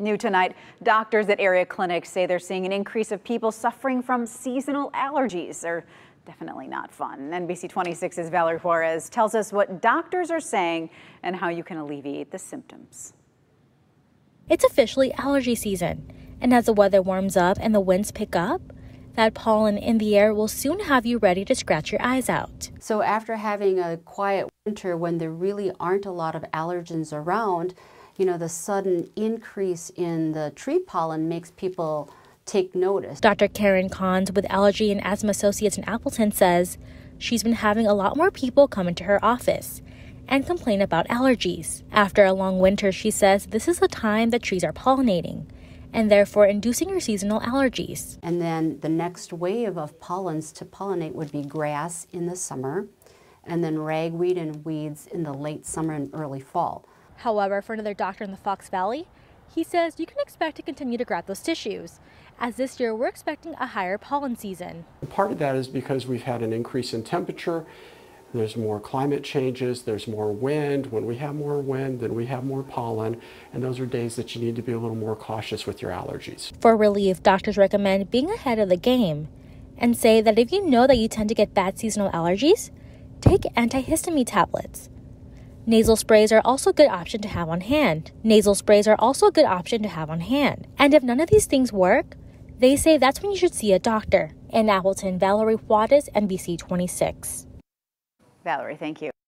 New tonight, doctors at area clinics say they're seeing an increase of people suffering from seasonal allergies. They're definitely not fun. NBC 26's Valerie Juarez tells us what doctors are saying and how you can alleviate the symptoms. It's officially allergy season, and as the weather warms up and the winds pick up, that pollen in the air will soon have you ready to scratch your eyes out. So after having a quiet winter when there really aren't a lot of allergens around, you know, the sudden increase in the tree pollen makes people take notice. Dr. Karen Kahns with Allergy and Asthma Associates in Appleton says she's been having a lot more people come into her office and complain about allergies. After a long winter, she says this is the time that trees are pollinating and therefore inducing your seasonal allergies. And then the next wave of pollens to pollinate would be grass in the summer and then ragweed and weeds in the late summer and early fall. However, for another doctor in the Fox Valley, he says you can expect to continue to grab those tissues, as this year we're expecting a higher pollen season. Part of that is because we've had an increase in temperature. There's more climate changes, there's more wind. When we have more wind, then we have more pollen, and those are days that you need to be a little more cautious with your allergies. For relief, doctors recommend being ahead of the game and say that if you know that you tend to get bad seasonal allergies, take antihistamine tablets. Nasal sprays are also a good option to have on hand. Nasal sprays are also a good option to have on hand. And if none of these things work, they say that's when you should see a doctor. In Appleton, Valerie Juarez, NBC 26. Valerie, thank you.